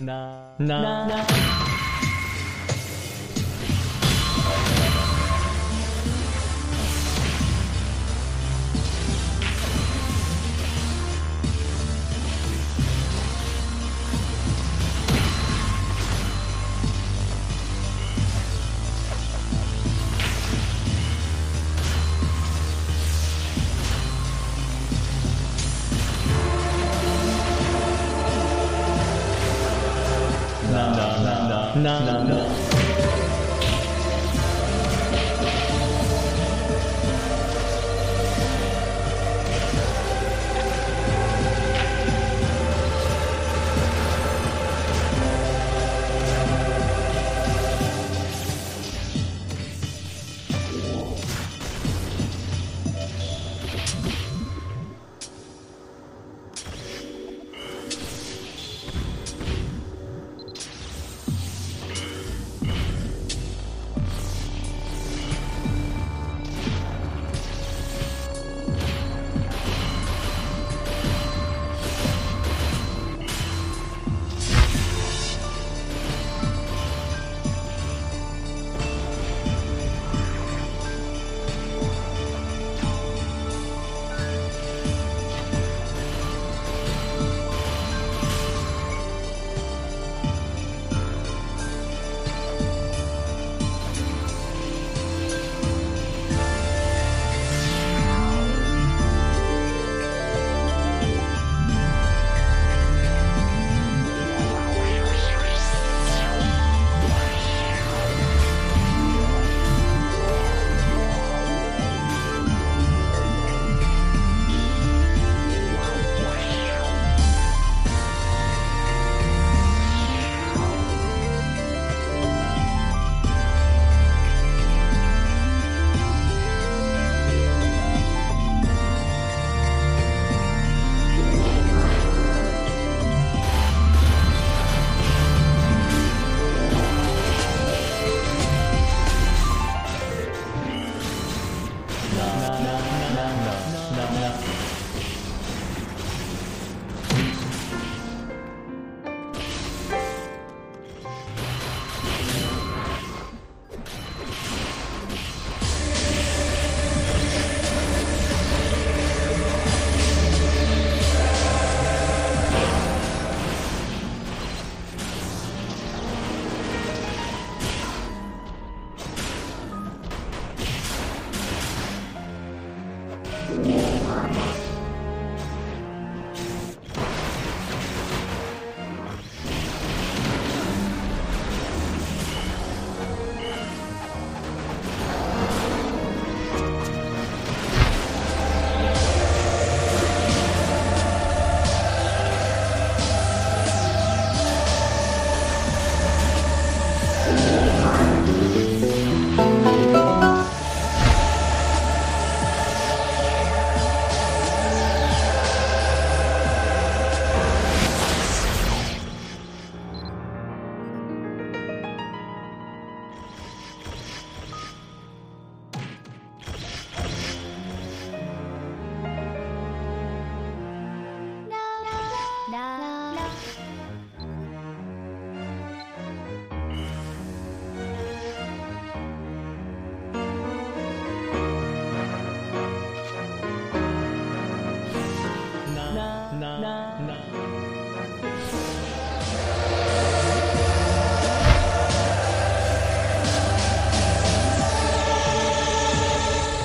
な,な,な,な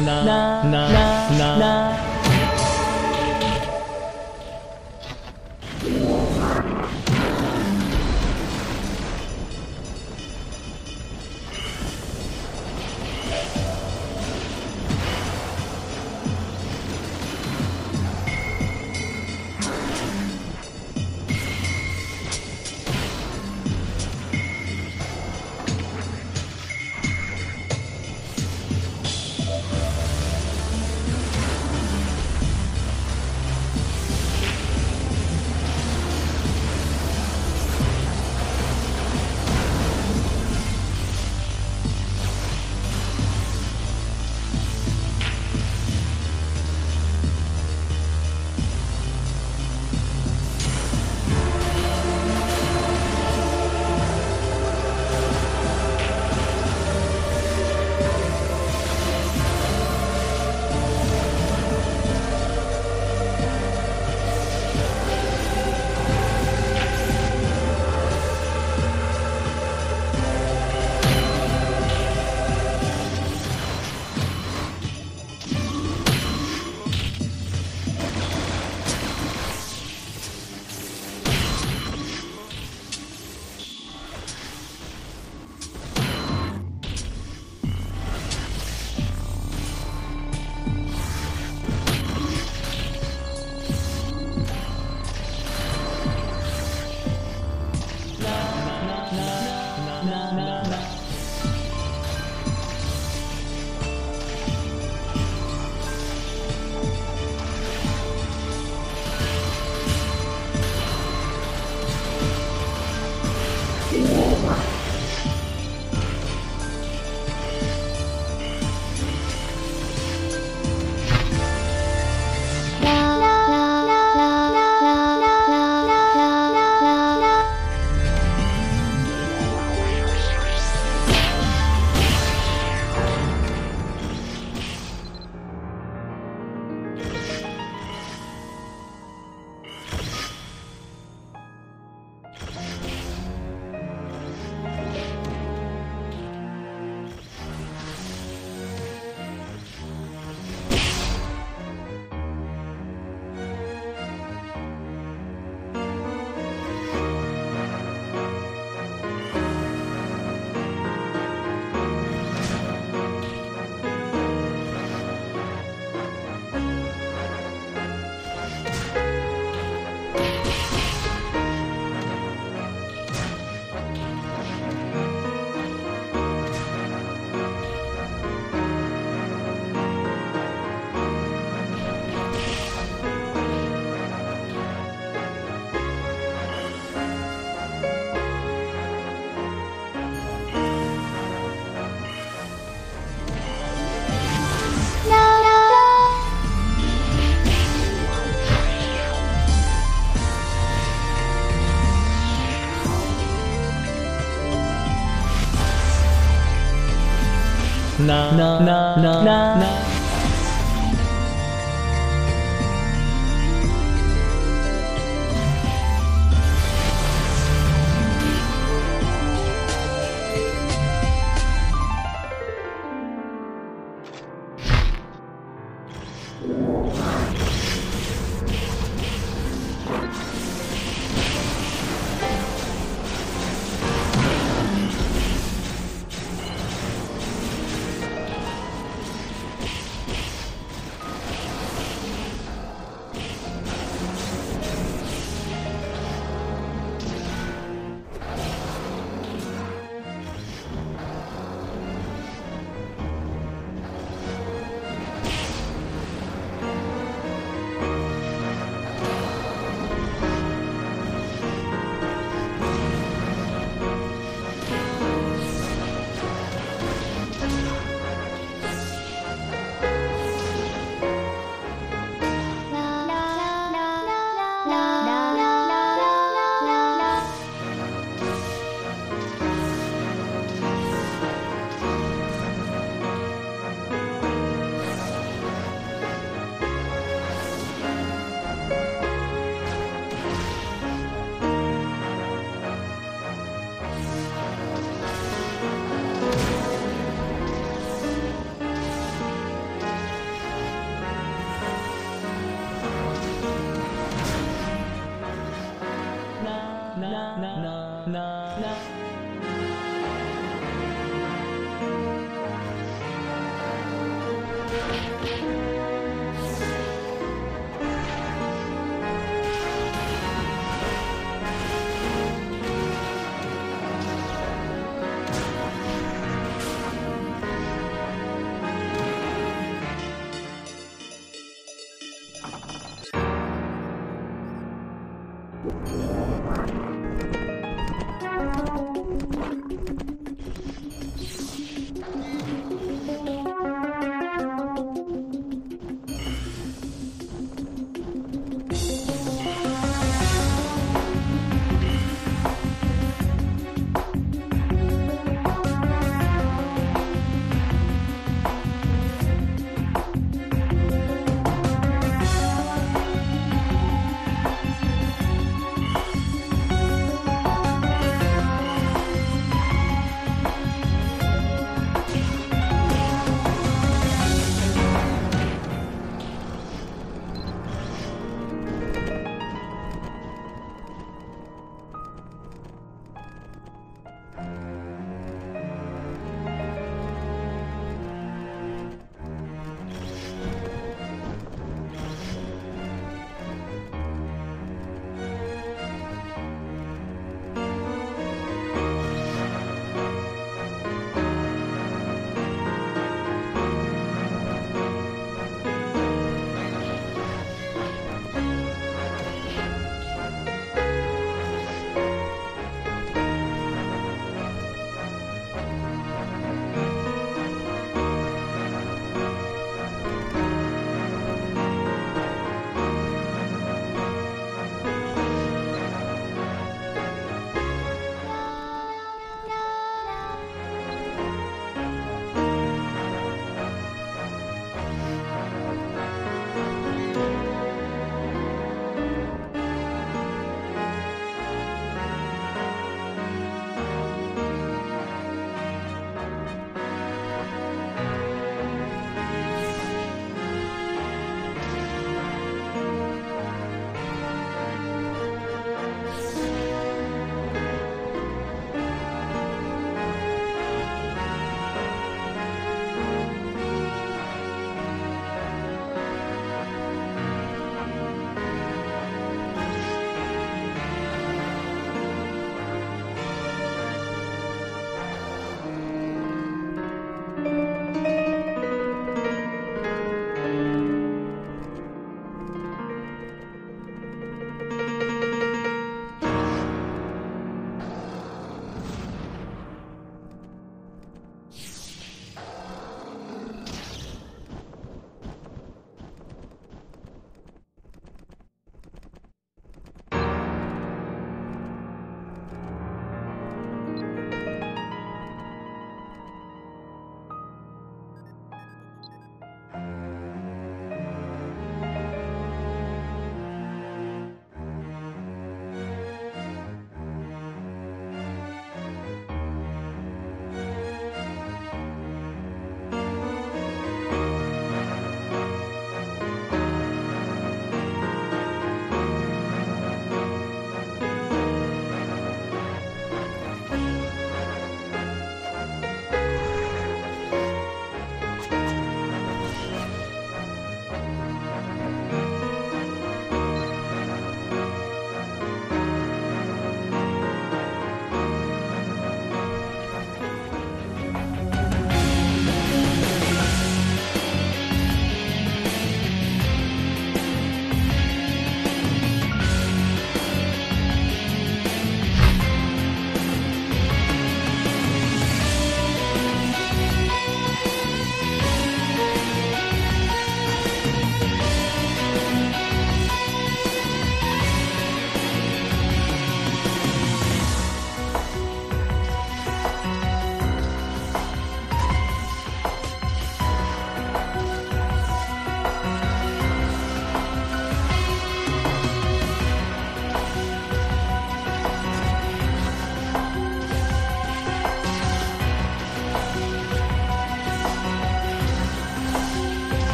na na na na na na na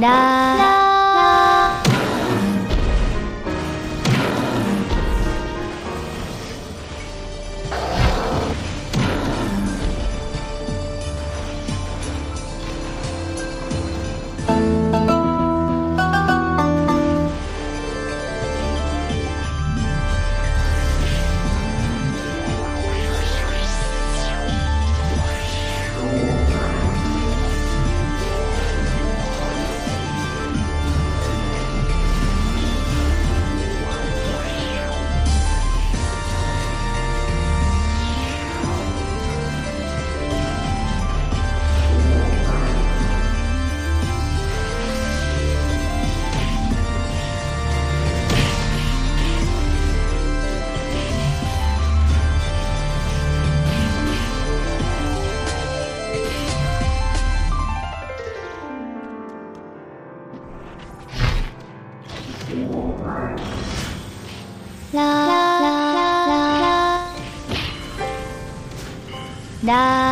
Dah.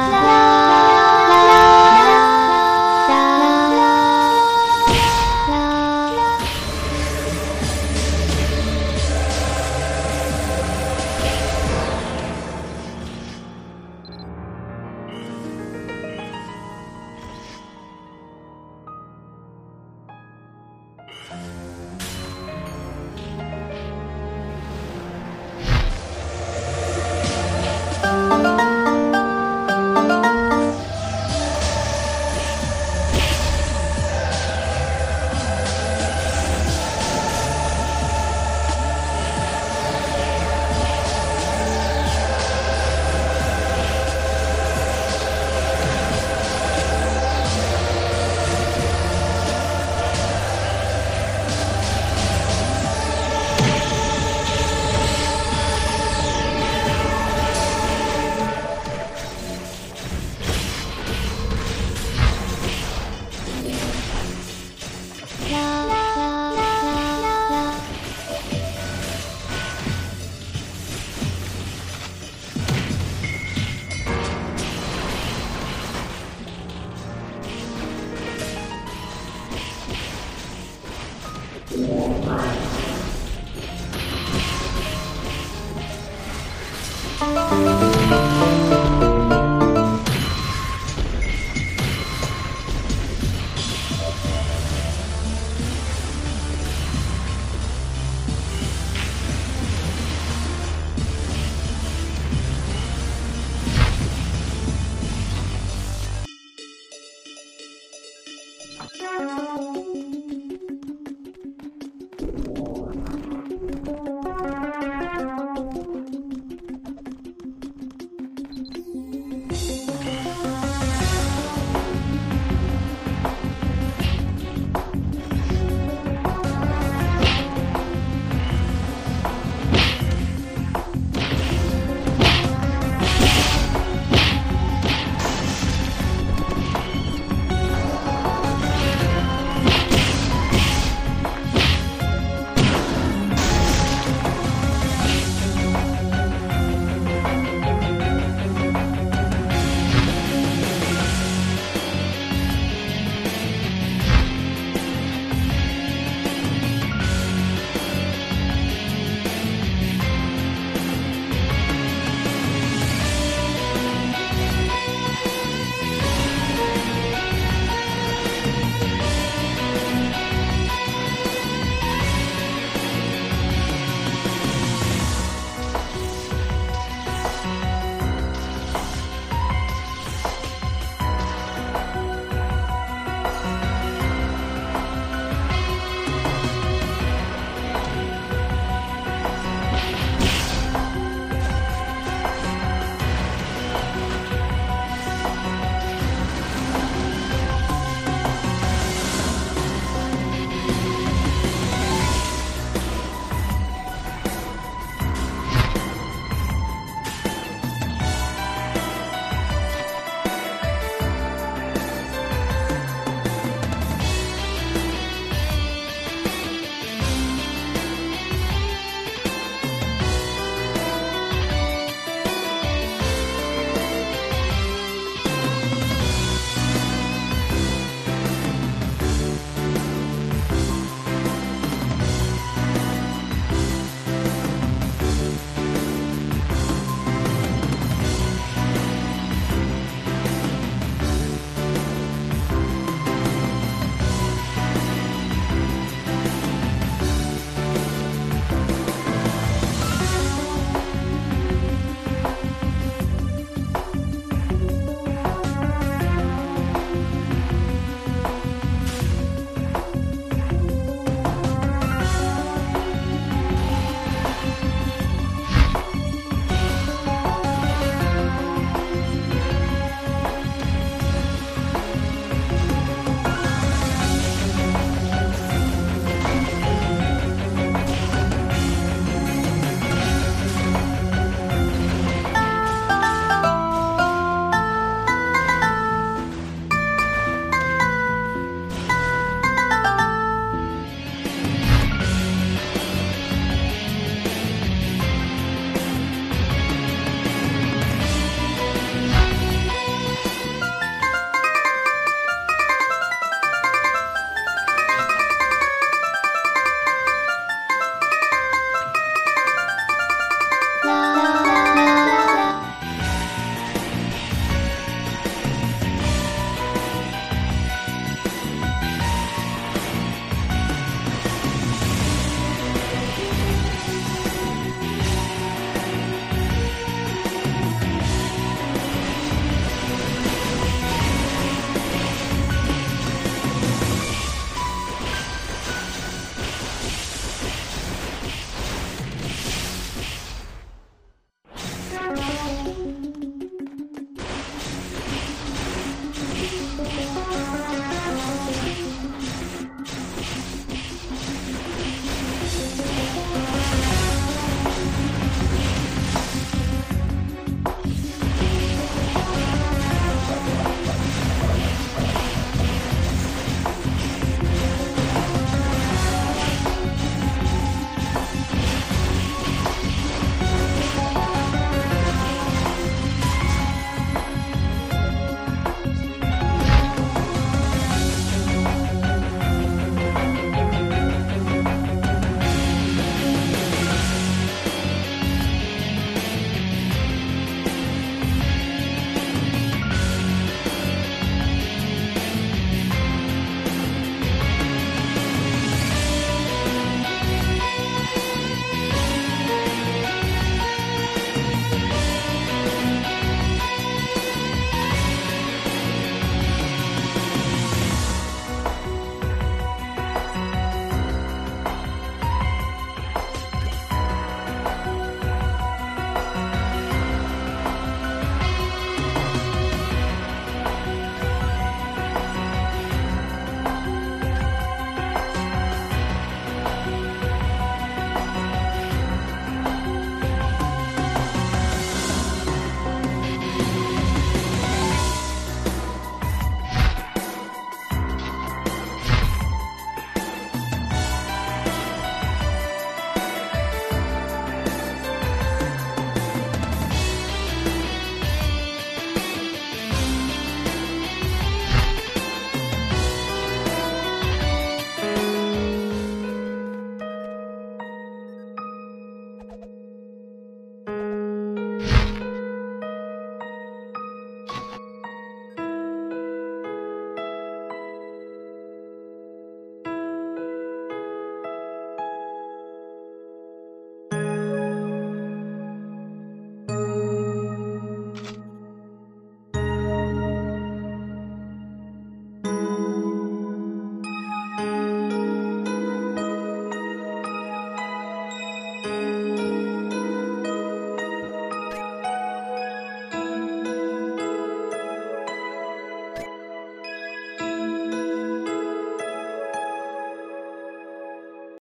la.